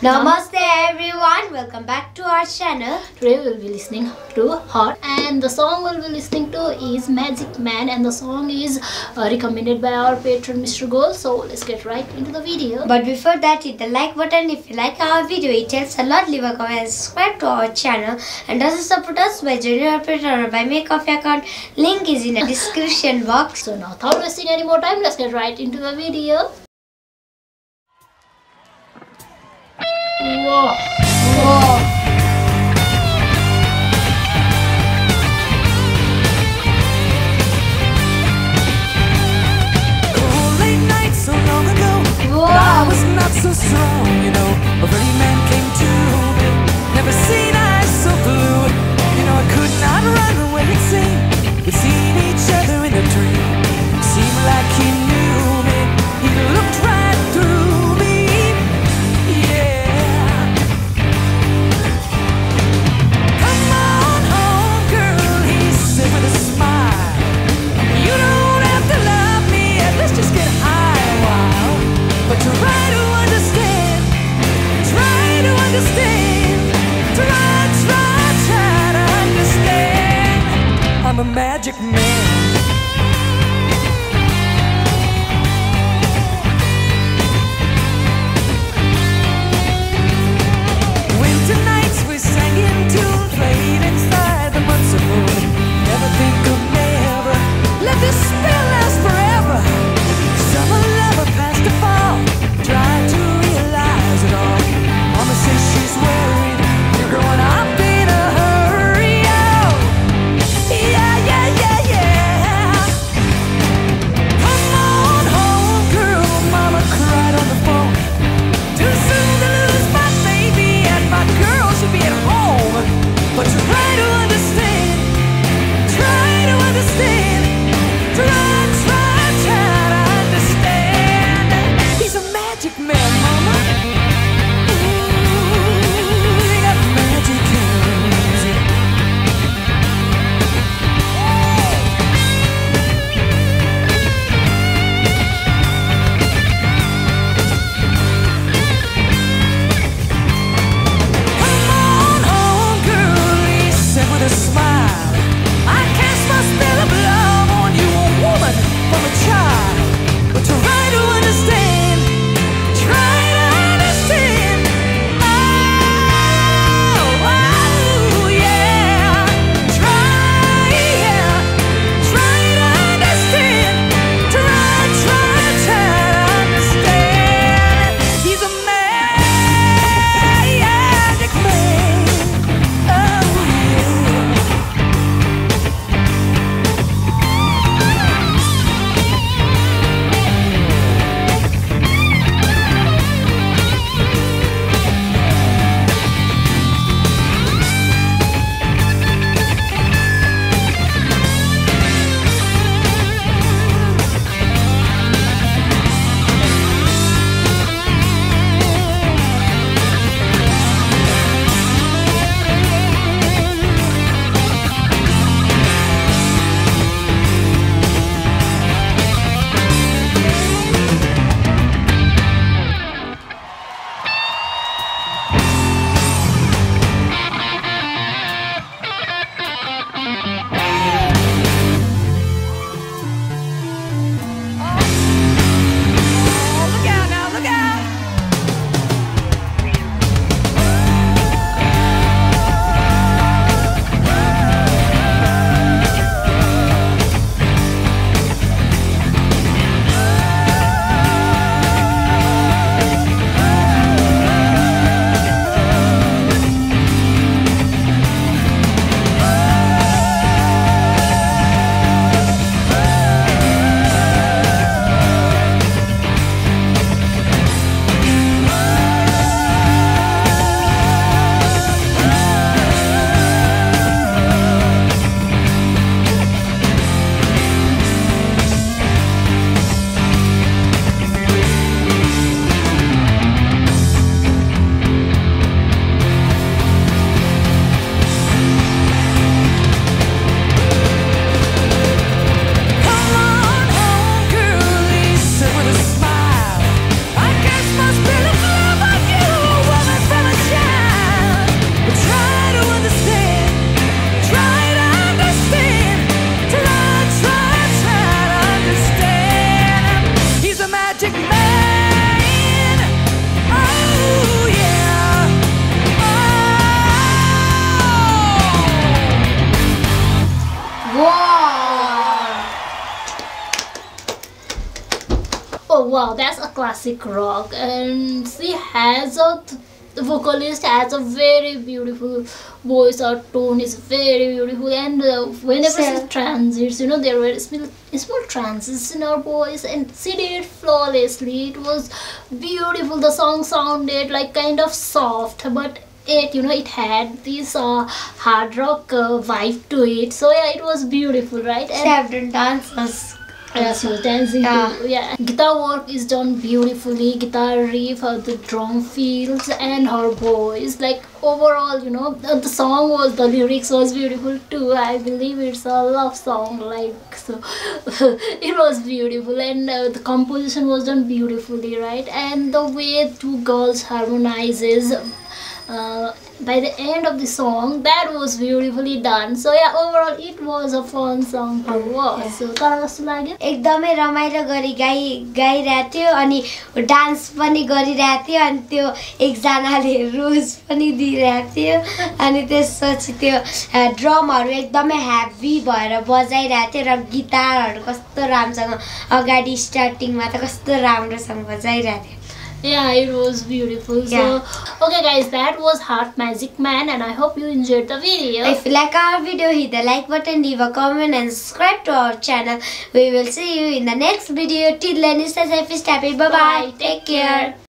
Namaste everyone, welcome back to our channel. Today we'll be listening to Heart and the song we'll be listening to is Magic Man and the song is uh, recommended by our patron Mr. Gold. So let's get right into the video. But before that, hit the like button if you like our video. It helps a lot. Leave a comment and subscribe to our channel. And also support us by joining our Patreon or by make of account. Link is in the description box. So now without wasting any more time, let's get right into the video. Oh, but I was not so strong, classic rock. And she has a the vocalist has a very beautiful voice her tone is very beautiful. And uh, whenever she transits you know there were small, small transits in her voice and she did it flawlessly. It was beautiful. The song sounded like kind of soft but it you know it had this uh, hard rock uh, vibe to it. So yeah it was beautiful right? And She have done dances. Yeah, she was dancing Yeah. Yeah, guitar work is done beautifully. Guitar riff, how the drum feels, and her voice. Like overall, you know, the, the song was the lyrics was beautiful too. I believe it's a love song. Like so, it was beautiful, and uh, the composition was done beautifully, right? And the way two girls harmonizes. Uh, by the end of the song, that was beautifully done. So yeah, overall it was a fun song to watch. Yeah. So तर कस्तो लाग्यो एकदमै रमाइलो गरी गाइ गाइरहेको थियो अनि dance पनि गरिरहेको थियो अनि त्यो एकजनाले रोज पनि दिइरहेको थियो अनि त्यसपछि त्यो ड्रमहरू एकदमै हेभी भएर बजाइरहेको थियो र गिटारहरू कस्तो राम्रोसँग अगाडि स्टार्टिङमा त कस्तो राम्रोसँग बजाइरहेको थियो Yeah, it was beautiful. Yeah. So, okay, guys, that was Heart Magic Man, and I hope you enjoyed the video. If you like our video, hit the like button, leave a comment and subscribe to our channel. We will see you in the next video. Till then, stay safe, stay happy. Bye-bye. Bye. Take care.